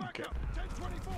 Okay. 1024.